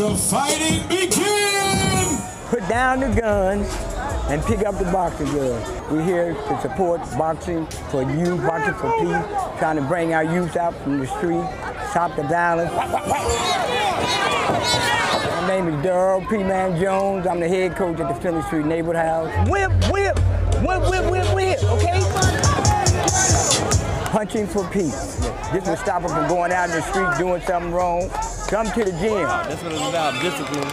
the fighting begin! Put down the guns and pick up the boxing gloves. We're here to support boxing for youth, boxing for peace, trying to bring our youth out from the street, stop the violence. My name is Darrell P. Man Jones. I'm the head coach at the Findlay Street Neighborhood House. Whip, whip, whip, whip, whip, whip, okay? Punching for peace. This will stop them from going out in the street doing something wrong. Come to the gym. That's what it's about, discipline.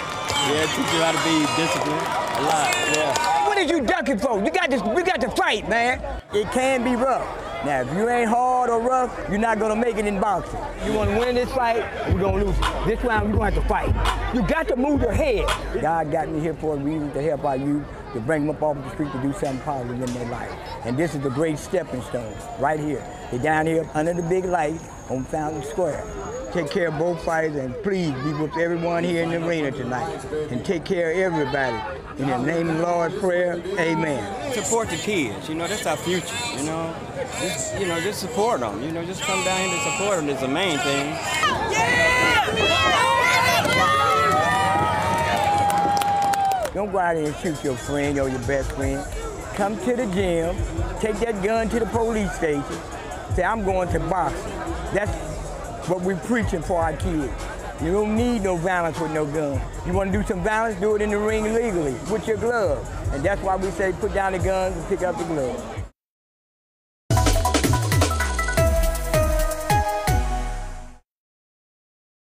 Yeah, teach you how to be disciplined a lot, yeah. What are you ducking for? You got to, you got to fight, man. It can be rough. Now, if you ain't hard or rough, you're not gonna make it in boxing. You wanna win this fight, we're gonna lose it. This round, you're gonna have to fight. You got to move your head. God got me here for a reason to help our youth, to bring them up off the street to do something positive in their life. And this is the great stepping stone, right here. They're down here under the big light on Fountain Square. Take care of both fighters and please be with everyone here in the arena tonight. And take care of everybody. In the name of the Lord's Prayer, amen. Support the kids, you know, that's our future, you know. Just, you know, just support them, you know, just come down here to support them is the main thing. Don't go out there and shoot your friend or your best friend. Come to the gym, take that gun to the police station, say, I'm going to boxing. That's what we're preaching for our kids. You don't need no violence with no gun. You want to do some violence, do it in the ring legally with your glove. And that's why we say put down the guns and pick up the gloves.